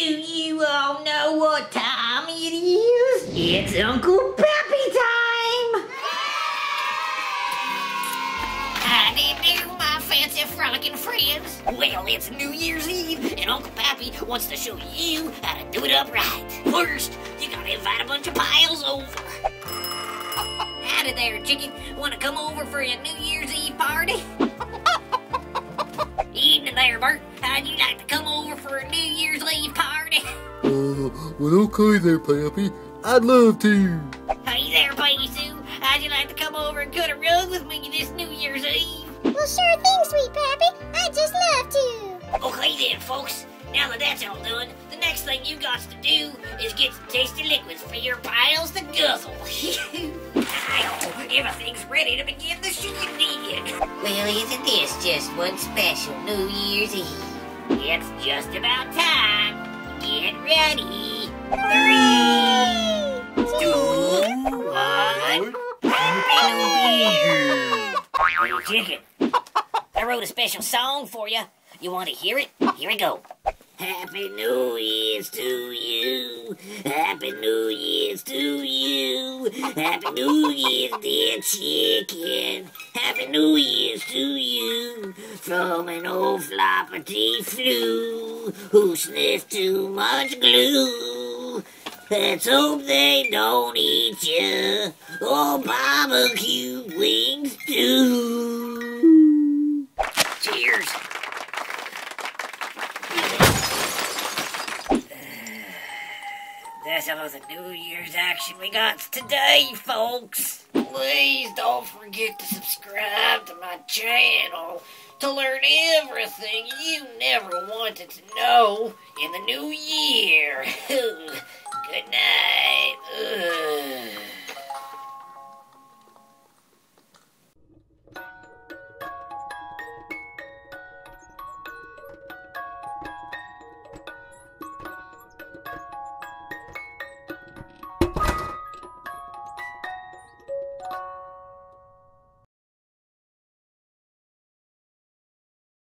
Do you all know what time it is? It's Uncle Pappy time! How do my fancy frolicking friends? Well, it's New Year's Eve, and Uncle Pappy wants to show you how to do it up right. First, you gotta invite a bunch of pals over. Howdy there, chicken. Wanna come over for a New Year's Eve party? Evening there, Bert. How'd you like to come over for a New Year's Eve party? Uh, well, okay there, Pappy. I'd love to. Hey there, Peggy Sue. How'd you like to come over and cut a rug with me this New Year's Eve? Well, sure thing, sweet Pappy. I'd just love to. Okay then, folks. Now that that's all done, the next thing you got to do is get some tasty liquids for your pals to guzzle. now, everything's ready to begin the shindig. Well, isn't this just one special New Year's Eve? It's just about time. Get ready. Three, Two, one. Happy New Year! Chicken. I wrote a special song for you. You want to hear it? Here we go. Happy New Year's to you. Happy New Year's to you. Happy New Year's, dear chicken. Happy New Year's to you. From an old floppity flu who sniffed too much glue. Let's hope they don't eat you. Or oh, barbecue wings too. Cheers. That's all the New Year's action we got today, folks. Please don't forget to subscribe to my channel to learn everything you never wanted to know in the new year. Good night. Ugh.